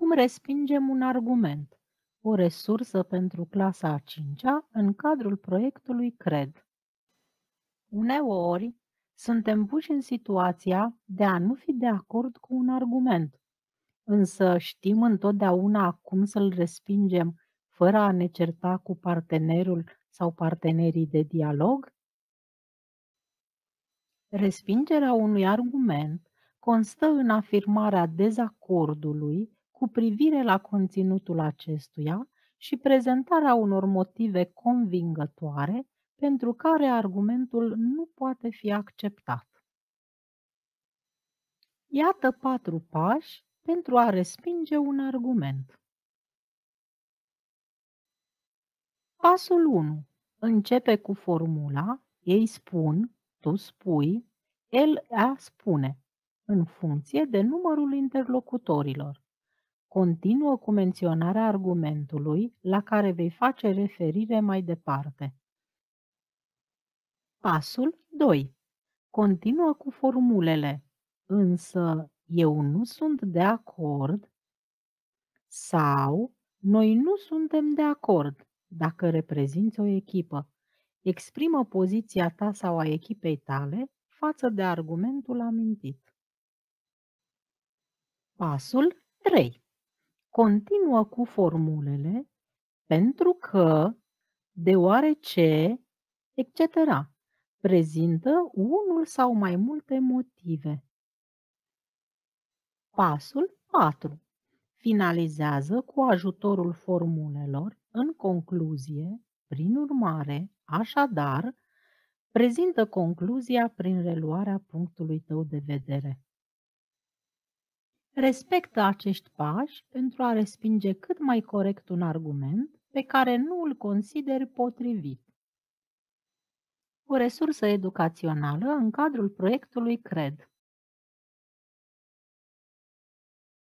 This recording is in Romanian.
Cum respingem un argument? O resursă pentru clasa a cincea în cadrul proiectului CRED. Uneori, suntem puși în situația de a nu fi de acord cu un argument, însă știm întotdeauna cum să-l respingem fără a ne certa cu partenerul sau partenerii de dialog? Respingerea unui argument constă în afirmarea dezacordului cu privire la conținutul acestuia și prezentarea unor motive convingătoare pentru care argumentul nu poate fi acceptat. Iată patru pași pentru a respinge un argument. Pasul 1. Începe cu formula ei spun, tu spui, el ea spune, în funcție de numărul interlocutorilor. Continuă cu menționarea argumentului la care vei face referire mai departe. Pasul 2. Continuă cu formulele, însă eu nu sunt de acord sau noi nu suntem de acord dacă reprezinți o echipă. Exprimă poziția ta sau a echipei tale față de argumentul amintit. Pasul 3. Continuă cu formulele pentru că, deoarece, etc. Prezintă unul sau mai multe motive. Pasul 4. Finalizează cu ajutorul formulelor, în concluzie, prin urmare, așadar, prezintă concluzia prin reluarea punctului tău de vedere. Respectă acești pași pentru a respinge cât mai corect un argument pe care nu îl consideri potrivit. O resursă educațională în cadrul proiectului CRED